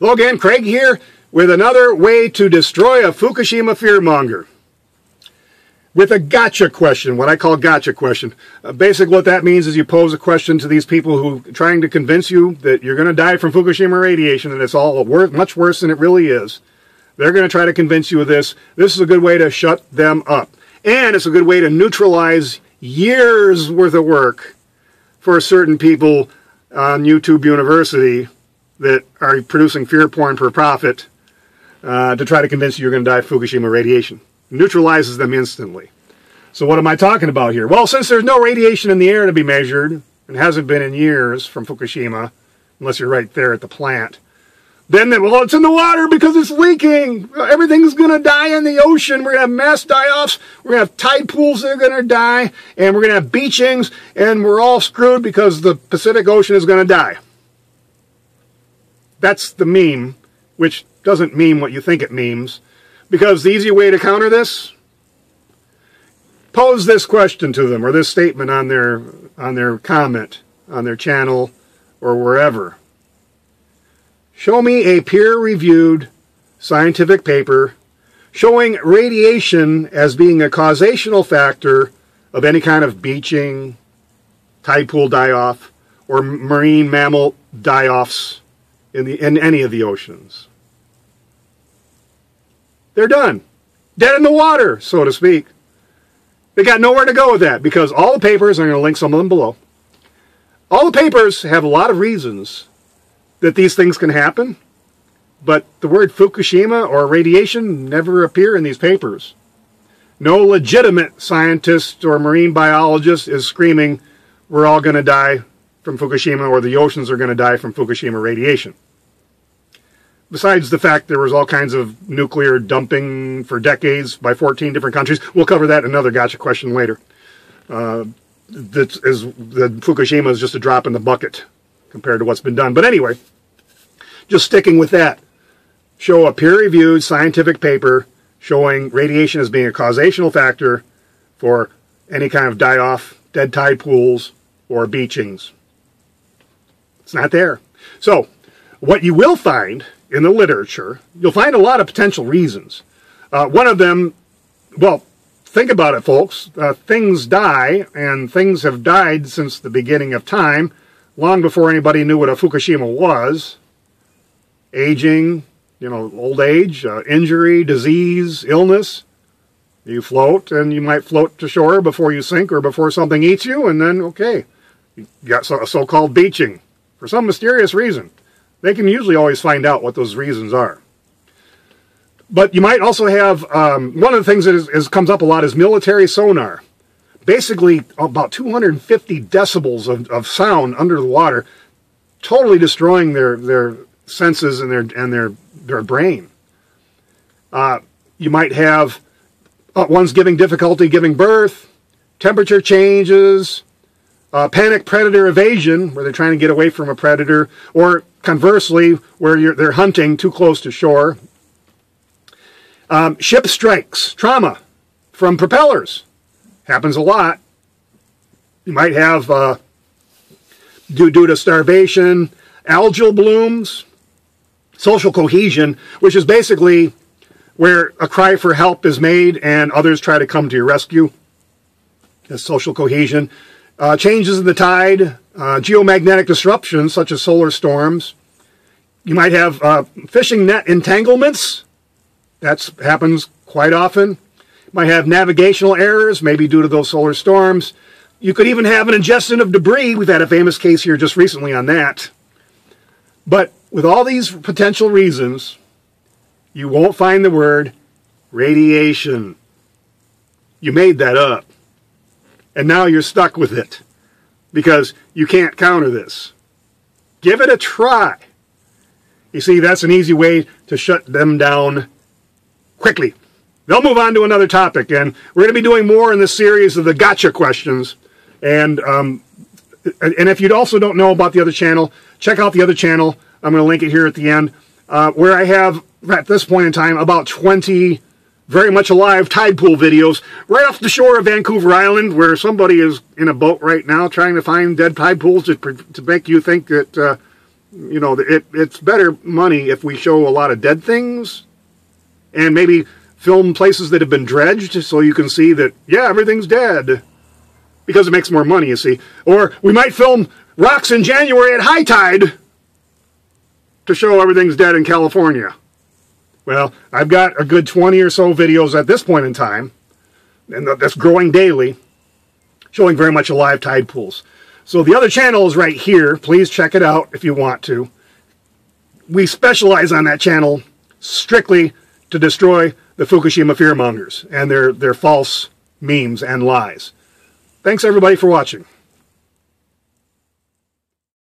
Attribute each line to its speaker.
Speaker 1: Hello again, Craig here with another way to destroy a Fukushima fearmonger. With a gotcha question, what I call gotcha question. Uh, basically what that means is you pose a question to these people who are trying to convince you that you're going to die from Fukushima radiation and it's all worth, much worse than it really is. They're going to try to convince you of this. This is a good way to shut them up. And it's a good way to neutralize years worth of work for certain people on YouTube University that are producing fear porn for profit uh, to try to convince you you're going to die of Fukushima radiation. Neutralizes them instantly. So what am I talking about here? Well, since there's no radiation in the air to be measured, and hasn't been in years from Fukushima, unless you're right there at the plant, then, well, it's in the water because it's leaking. Everything's going to die in the ocean. We're going to have mass die-offs. We're going to have tide pools that are going to die. And we're going to have beachings. And we're all screwed because the Pacific Ocean is going to die. That's the meme, which doesn't mean what you think it means. Because the easy way to counter this, pose this question to them or this statement on their on their comment on their channel or wherever. Show me a peer-reviewed scientific paper showing radiation as being a causational factor of any kind of beaching, tide pool die-off, or marine mammal die-offs in, the, in any of the oceans. They're done. Dead in the water, so to speak. They got nowhere to go with that because all the papers, I'm going to link some of them below, all the papers have a lot of reasons that these things can happen, but the word Fukushima or radiation never appear in these papers. No legitimate scientist or marine biologist is screaming, we're all going to die from Fukushima or the oceans are going to die from Fukushima radiation. Besides the fact there was all kinds of nuclear dumping for decades by 14 different countries. We'll cover that in another gotcha question later. Uh, that is, the Fukushima is just a drop in the bucket compared to what's been done. But anyway, just sticking with that. Show a peer-reviewed scientific paper showing radiation as being a causational factor for any kind of die-off, dead tide pools, or beachings. It's not there. So, what you will find in the literature, you'll find a lot of potential reasons. Uh, one of them, well, think about it, folks. Uh, things die, and things have died since the beginning of time, long before anybody knew what a Fukushima was. Aging, you know, old age, uh, injury, disease, illness. You float, and you might float to shore before you sink or before something eats you, and then, okay, you got a so-called beaching for some mysterious reason. They can usually always find out what those reasons are. But you might also have, um, one of the things that is, is, comes up a lot is military sonar. Basically, about 250 decibels of, of sound under the water, totally destroying their, their senses and their, and their, their brain. Uh, you might have uh, ones giving difficulty giving birth, temperature changes, uh, panic predator evasion, where they're trying to get away from a predator, or conversely, where they're hunting too close to shore. Um, ship strikes, trauma from propellers. Happens a lot. You might have, uh, due, due to starvation, algal blooms, social cohesion, which is basically where a cry for help is made and others try to come to your rescue. That's social cohesion. Uh, changes in the tide, uh, geomagnetic disruptions such as solar storms. You might have uh, fishing net entanglements. That happens quite often. You might have navigational errors, maybe due to those solar storms. You could even have an ingestion of debris. We've had a famous case here just recently on that. But with all these potential reasons, you won't find the word radiation. You made that up and now you're stuck with it because you can't counter this. Give it a try. You see, that's an easy way to shut them down quickly. They'll move on to another topic, and we're going to be doing more in this series of the gotcha questions. And um, and if you also don't know about the other channel, check out the other channel. I'm going to link it here at the end, uh, where I have at this point in time about 20 very much alive tide pool videos right off the shore of Vancouver Island where somebody is in a boat right now trying to find dead tide pools to, to make you think that uh, You know, it, it's better money if we show a lot of dead things and maybe film places that have been dredged so you can see that, yeah, everything's dead. Because it makes more money, you see. Or we might film rocks in January at high tide to show everything's dead in California. Well, I've got a good 20 or so videos at this point in time, and that's growing daily, showing very much alive tide pools. So the other channel is right here. Please check it out if you want to. We specialize on that channel strictly to destroy the Fukushima fearmongers and their, their false memes and lies. Thanks everybody for watching.